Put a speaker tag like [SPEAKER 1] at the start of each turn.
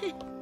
[SPEAKER 1] 哼